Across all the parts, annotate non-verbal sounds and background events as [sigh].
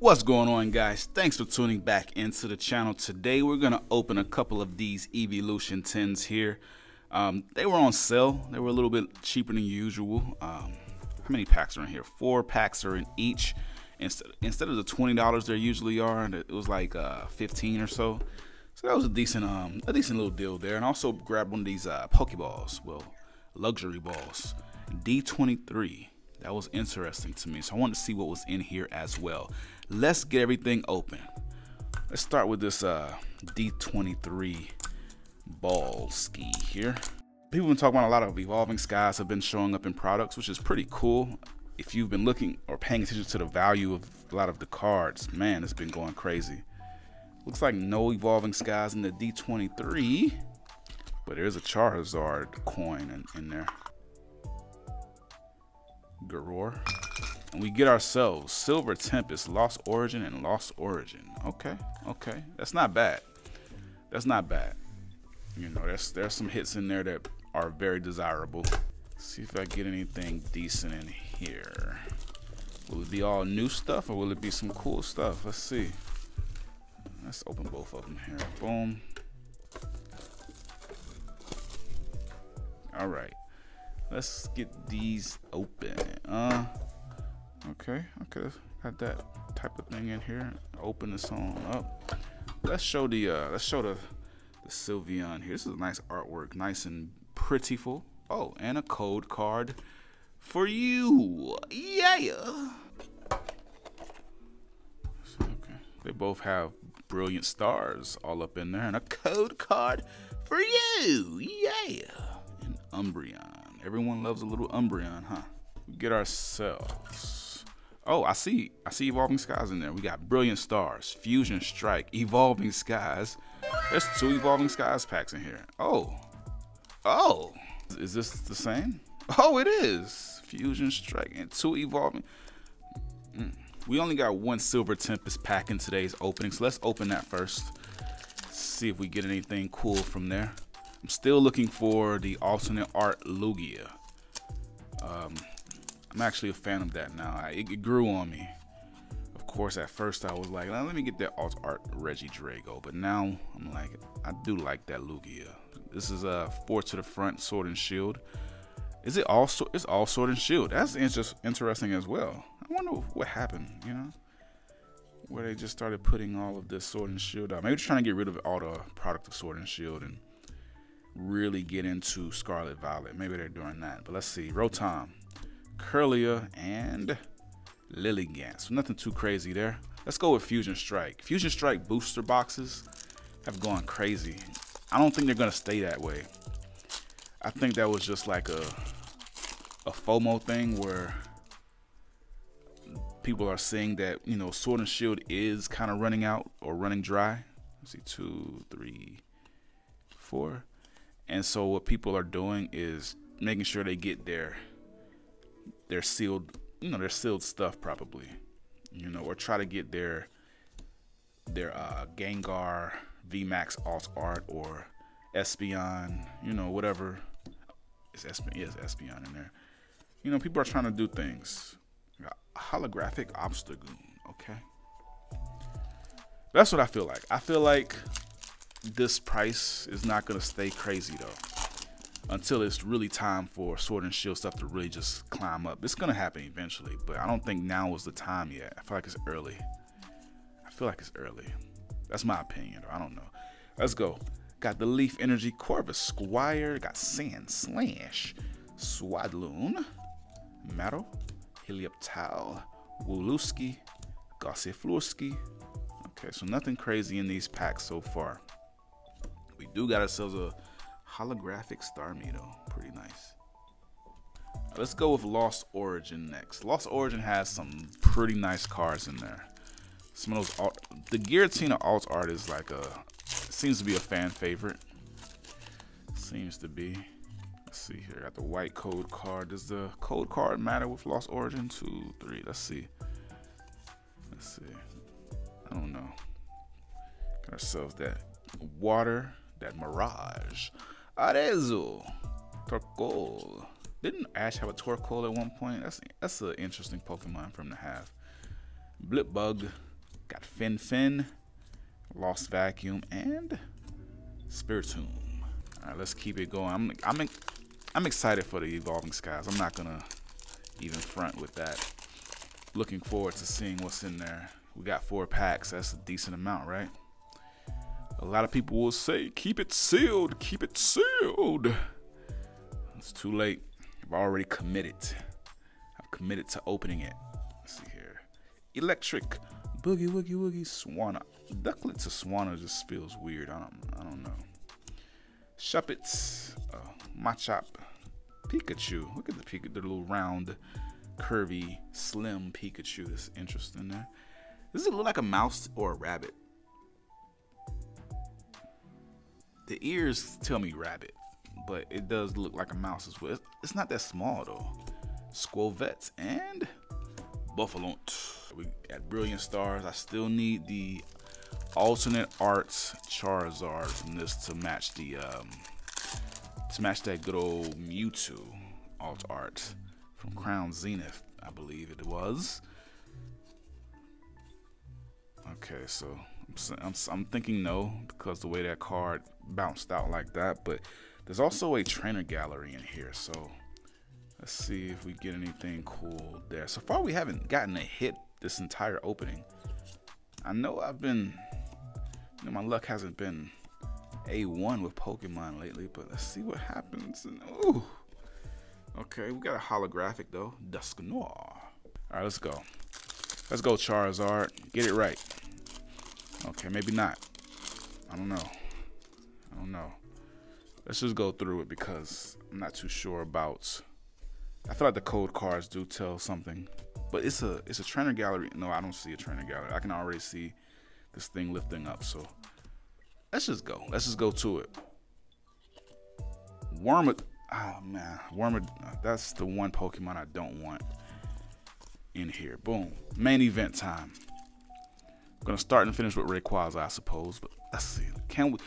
What's going on guys? Thanks for tuning back into the channel. Today we're going to open a couple of these Eeveelution tins here. Um, they were on sale. They were a little bit cheaper than usual. Um, how many packs are in here? Four packs are in each. Instead, of the $20 there usually are, it was like uh, 15 or so. So that was a decent um, a decent little deal there. And also grabbed one of these uh, Pokeballs. Well, luxury balls. D23. That was interesting to me. So I wanted to see what was in here as well. Let's get everything open. Let's start with this uh, D23 ball ski here. People have been talking about a lot of evolving skies have been showing up in products, which is pretty cool. If you've been looking or paying attention to the value of a lot of the cards, man, it's been going crazy. Looks like no evolving skies in the D23, but there's a Charizard coin in, in there. Garor. And we get ourselves Silver Tempest, Lost Origin, and Lost Origin. Okay, okay. That's not bad. That's not bad. You know, there's there's some hits in there that are very desirable. Let's see if I get anything decent in here. Will it be all new stuff or will it be some cool stuff? Let's see. Let's open both of them here. Boom. All right. Let's get these open. Uh, okay, okay, got that type of thing in here. Open this on up. Let's show the uh, let's show the the Sylveon here. This is a nice artwork, nice and prettyful. Oh, and a code card for you. Yeah. Okay. They both have brilliant stars all up in there, and a code card for you. Yeah. And Umbreon. Everyone loves a little Umbreon, huh? We get ourselves. Oh, I see. I see Evolving Skies in there. We got Brilliant Stars, Fusion Strike, Evolving Skies. There's two Evolving Skies packs in here. Oh. Oh. Is this the same? Oh, it is. Fusion Strike and two Evolving. Mm. We only got one Silver Tempest pack in today's opening, so let's open that first. See if we get anything cool from there. I'm still looking for the alternate art Lugia. Um, I'm actually a fan of that now. It, it, grew on me. Of course, at first I was like, let me get that alt art Regidrago. but now I'm like, I do like that Lugia. This is a four to the front sword and shield. Is it also? It's all sword and shield. That's inter interesting as well. I wonder what happened. You know, where they just started putting all of this sword and shield out. Maybe they're trying to get rid of all the product of sword and shield and really get into Scarlet Violet. Maybe they're doing that. But let's see. Rotom, Kirlia, and Lilligant. So nothing too crazy there. Let's go with Fusion Strike. Fusion Strike booster boxes have gone crazy. I don't think they're going to stay that way. I think that was just like a a FOMO thing where people are saying that, you know, Sword and Shield is kind of running out or running dry. Let's see, two, three, four. And so what people are doing is making sure they get their their sealed, you know, their sealed stuff probably, you know, or try to get their their uh, Gengar VMAX alt art or Espeon, you know, whatever. It's Espeon, yes, Espeon in there. You know, people are trying to do things. Holographic Obstagoon, okay. That's what I feel like. I feel like this price is not going to stay crazy though until it's really time for sword and shield stuff to really just climb up. It's going to happen eventually but i don't think now is the time yet. I feel like it's early. I feel like it's early. That's my opinion i don't know. Let's go. Got the leaf energy Corvisquire. Got Sandslash, swadloon Maro, helioptile woluski gossiflorski okay so nothing crazy in these packs so far do got ourselves a holographic Starmie Pretty nice. Let's go with Lost Origin next. Lost Origin has some pretty nice cards in there. Some of those alt, the Giratina alt art is like a seems to be a fan favorite. Seems to be. Let's see here. Got the white code card. Does the code card matter with Lost Origin? Two, three. Let's see. Let's see. I don't know. Got ourselves that water that Mirage. Arezzo. Torkoal. Didn't Ash have a Torkoal at one point? That's that's an interesting Pokemon from the half. Blipbug. Got Fin Fin, Lost Vacuum, and Spiritomb. All right, let's keep it going. I'm I'm I'm excited for the Evolving Skies. I'm not gonna even front with that. Looking forward to seeing what's in there. We got four packs. That's a decent amount, right? A lot of people will say, keep it sealed, keep it sealed. It's too late. I've already committed. I've committed to opening it. Let's see here. Electric Boogie Woogie Woogie Swanna. Ducklett to Swanna just feels weird. I don't I don't know. Shuppets. Uh, Machop. Pikachu. Look at the Pikachu, the little round, curvy, slim Pikachu. That's interesting there. Does it look like a mouse or a rabbit? The ears tell me rabbit, but it does look like a mouse as well. It's not that small though. Skwovet and Bouffalant. We at Brilliant Stars. I still need the alternate arts Charizard from this to match the um, to match that good old Mewtwo alt art from Crown Zenith, I believe it was. Okay, so I'm, I'm thinking no because the way that card bounced out like that. But there's also a trainer gallery in here, so let's see if we get anything cool there. So far, we haven't gotten a hit this entire opening. I know I've been, you know, my luck hasn't been A1 with Pokemon lately, but let's see what happens. And, ooh. Okay, we got a holographic though. Dusknoir. All right, let's go. Let's go, Charizard. Get it right. Okay, maybe not. I don't know. Don't know. Let's just go through it because I'm not too sure about. I feel like the code cards do tell something, but it's a it's a trainer gallery. No, I don't see a trainer gallery. I can already see this thing lifting up. So let's just go. Let's just go to it. Wormadam. Oh ah, man, Wormadam. That's the one Pokemon I don't want in here. Boom. Main event time. I'm gonna start and finish with Rayquaza, I suppose. But let's see. Can we?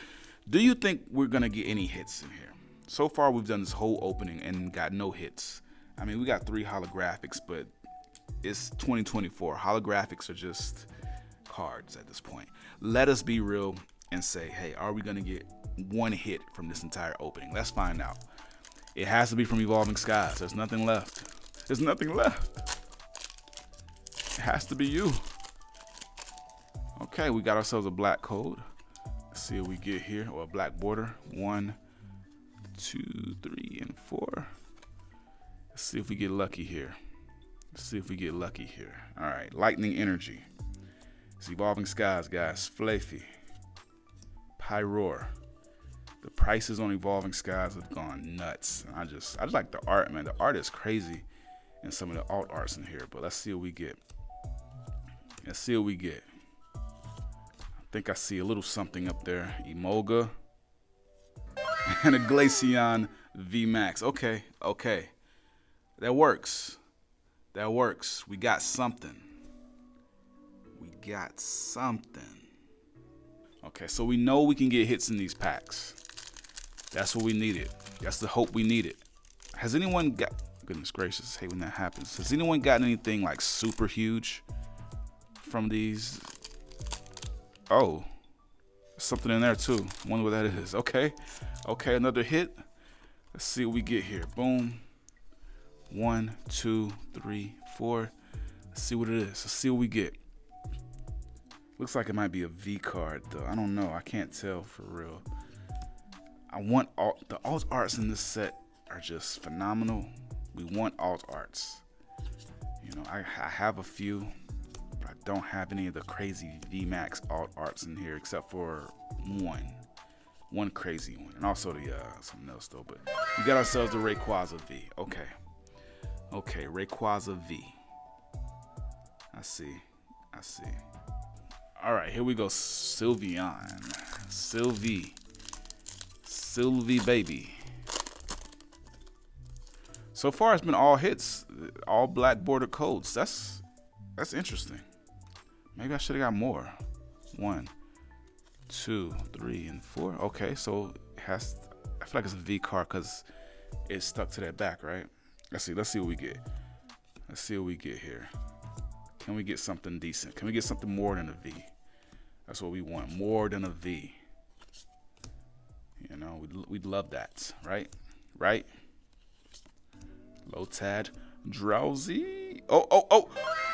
Do you think we're gonna get any hits in here? So far, we've done this whole opening and got no hits. I mean, we got three holographics, but it's 2024. Holographics are just cards at this point. Let us be real and say, hey, are we gonna get one hit from this entire opening? Let's find out. It has to be from Evolving Skies. There's nothing left. There's nothing left. It has to be you. Okay, we got ourselves a black code. See what we get here, or a black border. One, two, three, and four. Let's see if we get lucky here. Let's see if we get lucky here. All right, lightning energy. It's evolving skies, guys. Flaaffy, Pyroar. The prices on evolving skies have gone nuts. I just, I just like the art, man. The art is crazy, and some of the alt arts in here. But let's see what we get. Let's see what we get think I see a little something up there. Emolga. [laughs] and a Glaceon VMAX. Okay, okay. That works. That works. We got something. We got something. Okay, so we know we can get hits in these packs. That's what we needed. That's the hope we needed. Has anyone got goodness gracious, hate when that happens. Has anyone gotten anything like super huge from these Oh, something in there too. Wonder what that is. Okay, okay, another hit. Let's see what we get here. Boom. One, two, three, four. Let's see what it is. Let's see what we get. Looks like it might be a V card though. I don't know. I can't tell for real. I want all the alt arts in this set are just phenomenal. We want alt arts. You know, I, I have a few don't have any of the crazy VMAX alt arts in here except for one. One crazy one. And also the uh something else though. But we got ourselves the Rayquaza V. Okay. Okay, Rayquaza V. I see. I see. Alright, here we go. Sylveon. Sylvie. Sylvie baby. So far it's been all hits, all black border codes. That's that's interesting. Maybe I should have got more. One, two, three, and four. Okay, so it has. I feel like it's a V car because it's stuck to that back, right? Let's see. Let's see what we get. Let's see what we get here. Can we get something decent? Can we get something more than a V? That's what we want. More than a V. You know, we'd, we'd love that, right? Right? Lotad Drowzee. Oh, oh, oh.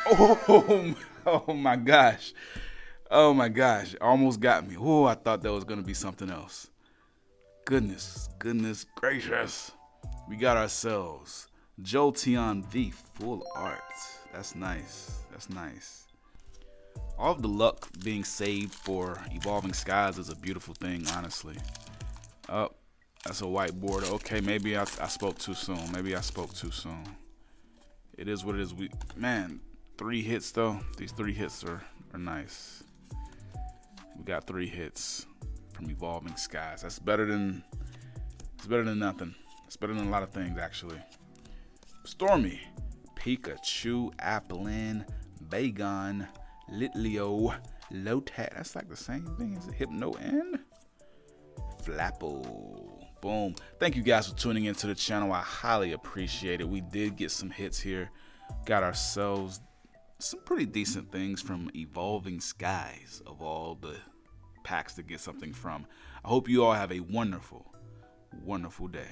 Oh, [laughs] oh my gosh. Oh my gosh. Almost got me. Oh, I thought that was going to be something else. Goodness, goodness gracious. We got ourselves Jolteon V full art. That's nice. That's nice. All of the luck being saved for Evolving Skies is a beautiful thing, honestly. Oh, that's a whiteboard. Okay, maybe I, I spoke too soon. Maybe I spoke too soon. It is what it is. We man, three hits though. These three hits are are nice. We got three hits from Evolving Skies. That's better than it's better than nothing. It's better than a lot of things actually. Starmie, Pikachu, Applin, Bagon, Litleo, Lotad. That's like the same thing as Hypno and Flapple. Boom. Thank you guys for tuning into the channel. I highly appreciate it. We did get some hits here. Got ourselves some pretty decent things from Evolving Skies of all the packs to get something from. I hope you all have a wonderful, wonderful day.